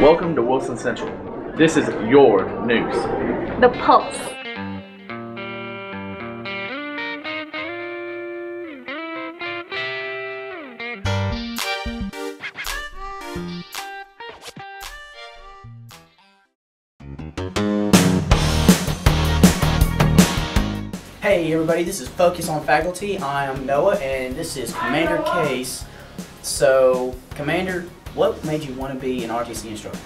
Welcome to Wilson Central. This is your news. The Pulse. Hey everybody, this is Focus on Faculty. I am Noah and this is Commander Case. So, Commander, what made you want to be an ROTC instructor?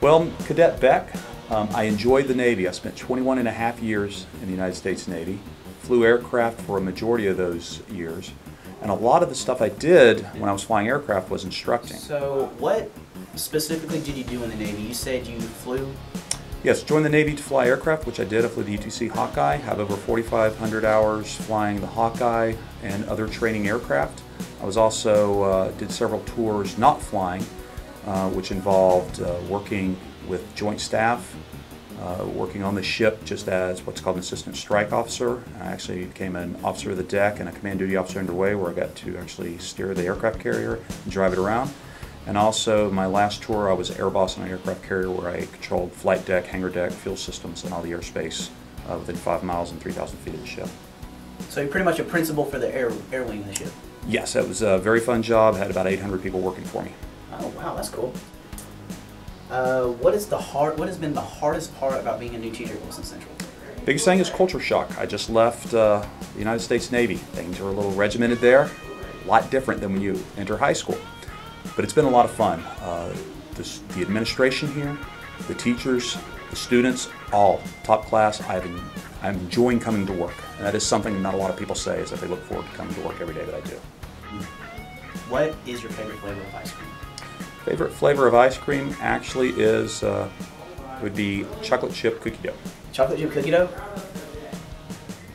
Well, Cadet Beck, um, I enjoyed the Navy. I spent 21 and a half years in the United States Navy, flew aircraft for a majority of those years, and a lot of the stuff I did when I was flying aircraft was instructing. So, what specifically did you do in the Navy? You said you flew Yes, joined the Navy to fly aircraft, which I did. I flew the E-2C Hawkeye, have over 4,500 hours flying the Hawkeye and other training aircraft. I was also, uh, did several tours not flying, uh, which involved uh, working with joint staff, uh, working on the ship just as what's called an assistant strike officer. I actually became an officer of the deck and a command duty officer underway where I got to actually steer the aircraft carrier and drive it around. And also, my last tour, I was air boss on an aircraft carrier where I controlled flight deck, hangar deck, fuel systems, and all the airspace within five miles and 3,000 feet of the ship. So you're pretty much a principal for the air, air wing of the ship. Yes, it was a very fun job. Had about 800 people working for me. Oh wow, that's cool. Uh, what is the hard? What has been the hardest part about being a new teacher at Wilson Central? Biggest thing is culture shock. I just left uh, the United States Navy. Things are a little regimented there, a lot different than when you enter high school. But it's been a lot of fun. Uh, this, the administration here, the teachers, the students, all top class. I've, I'm enjoying coming to work. And that is something not a lot of people say is that they look forward to coming to work every day that I do. What is your favorite flavor of ice cream? Favorite flavor of ice cream actually is uh, would be chocolate chip cookie dough. Chocolate chip cookie dough?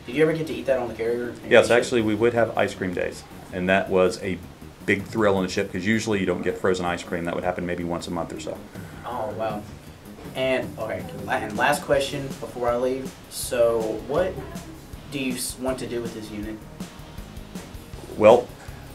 Did you ever get to eat that on the carrier? Yes, actually, we would have ice cream days, and that was a big thrill on the ship because usually you don't get frozen ice cream. That would happen maybe once a month or so. Oh wow! And okay, and last question before I leave. So, what do you want to do with this unit? Well,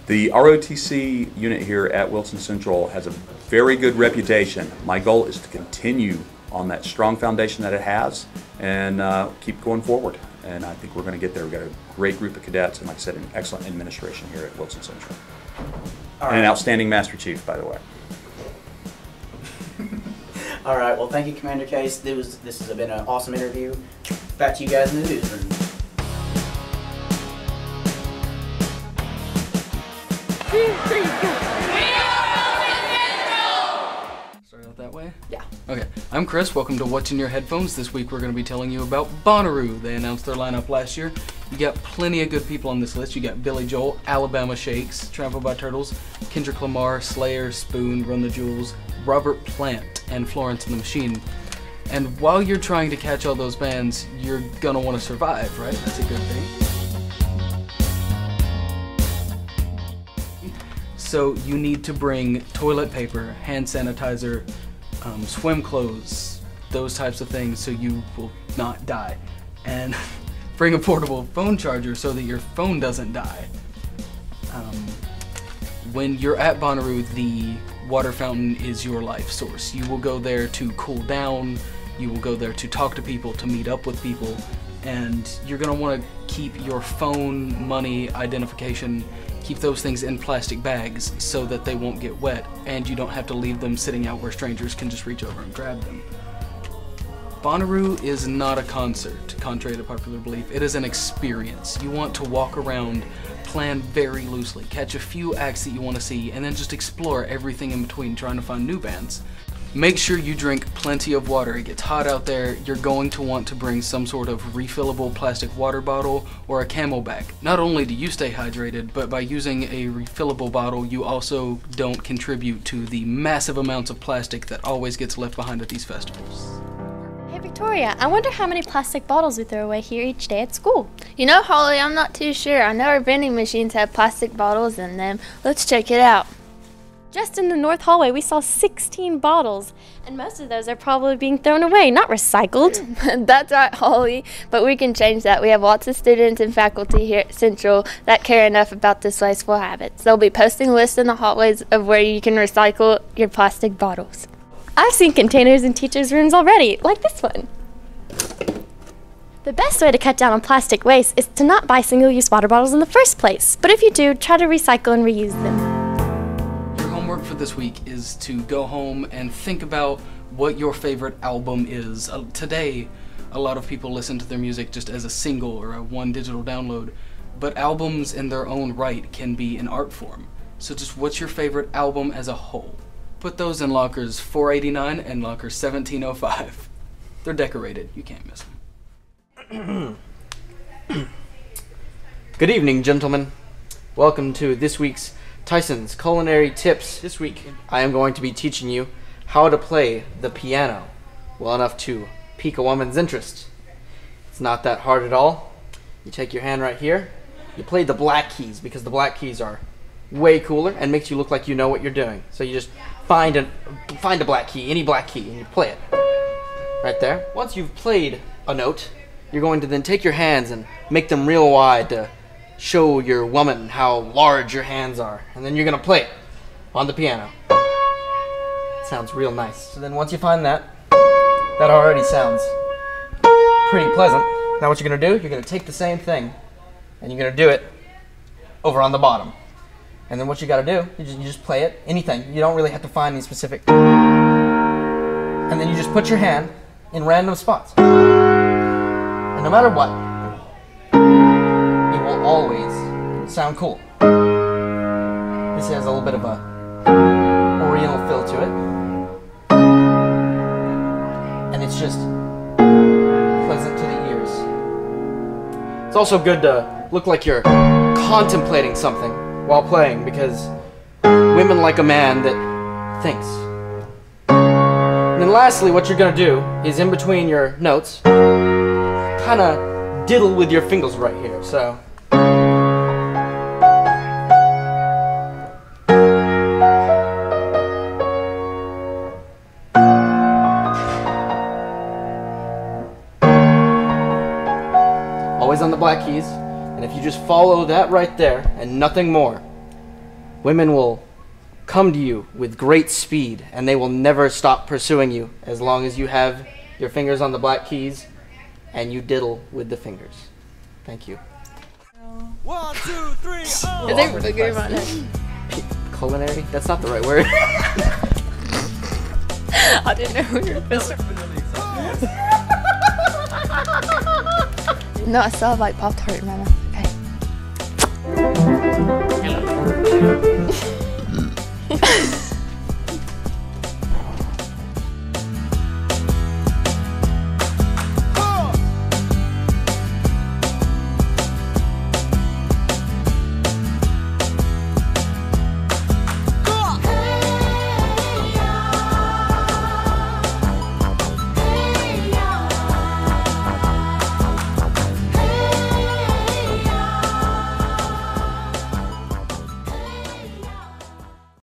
the ROTC unit here at Wilson Central has a very good reputation. My goal is to continue on that strong foundation that it has and uh, keep going forward. And I think we're going to get there. We've got a great group of cadets and, like I said, an excellent administration here at Wilson Central. And an outstanding Master Chief, by the way. All right. Well, thank you, Commander Case. This was this has been an awesome interview. Back to you guys in the newsroom. That way? Yeah. Okay, I'm Chris. Welcome to What's in Your Headphones. This week we're going to be telling you about Bonnaroo. They announced their lineup last year. You got plenty of good people on this list. You got Billy Joel, Alabama Shakes, Trampled by Turtles, Kendrick Lamar, Slayer, Spoon, Run the Jewels, Robert Plant, and Florence and the Machine. And while you're trying to catch all those bands, you're gonna want to survive, right? That's a good thing. So you need to bring toilet paper, hand sanitizer, um, swim clothes, those types of things so you will not die. And bring a portable phone charger so that your phone doesn't die. Um, when you're at Bonnaroo, the water fountain is your life source. You will go there to cool down, you will go there to talk to people, to meet up with people, and you're gonna wanna keep your phone, money, identification, keep those things in plastic bags so that they won't get wet and you don't have to leave them sitting out where strangers can just reach over and grab them. Bonnaroo is not a concert, contrary to popular belief. It is an experience. You want to walk around, plan very loosely, catch a few acts that you want to see, and then just explore everything in between, trying to find new bands. Make sure you drink plenty of water. It gets hot out there. You're going to want to bring some sort of refillable plastic water bottle or a CamelBak. Not only do you stay hydrated, but by using a refillable bottle, you also don't contribute to the massive amounts of plastic that always gets left behind at these festivals. Hey Victoria, I wonder how many plastic bottles we throw away here each day at school. You know, Holly, I'm not too sure. I know our vending machines have plastic bottles in them. Let's check it out. Just in the north hallway, we saw 16 bottles, and most of those are probably being thrown away, not recycled. That's right, Holly. But we can change that. We have lots of students and faculty here at Central that care enough about this wasteful habits. They'll be posting lists in the hallways of where you can recycle your plastic bottles. I've seen containers in teachers' rooms already, like this one. The best way to cut down on plastic waste is to not buy single use water bottles in the first place. But if you do, try to recycle and reuse them. For this week is to go home and think about what your favorite album is. Uh, today, a lot of people listen to their music just as a single or a one digital download, but albums in their own right can be an art form. So just what's your favorite album as a whole? Put those in lockers 489 and locker 1705. They're decorated, you can't miss them. Good evening, gentlemen. Welcome to this week's Tyson's Culinary Tips. This week, I am going to be teaching you how to play the piano well enough to pique a woman's interest. It's not that hard at all. You take your hand right here, you play the black keys because the black keys are way cooler and makes you look like you know what you're doing. So you just find a find a black key, any black key, and you play it. Right there. Once you've played a note, you're going to then take your hands and make them real wide to show your woman how large your hands are. And then you're to play it on the piano. Sounds real nice. So then once you find that, that already sounds pretty pleasant. Now what you're to do, you're to take the same thing and you're to do it over on the bottom. And then what you got to do, you just, you just play it, anything. You don't really have to find any specific. And then you just put your hand in random spots And no matter what, always sound cool. This has a little bit of a oriental feel to it. And it's just pleasant to the ears. It's also good to look like you're contemplating something while playing because women like a man that thinks. And then lastly, what you're to do is in between your notes, kind of diddle with your fingers right here. So. Always on the black keys. And if you just follow that right there and nothing more, women will come to you with great speed and they will never stop pursuing you as long as you have your fingers on the black keys and you diddle with the fingers. Thank you. One, two, three, oh. Is there bigger about it? Culinary? That's not the right word. I didn't know who you were oh, No, I still have like Pop Tart, Mama. Okay.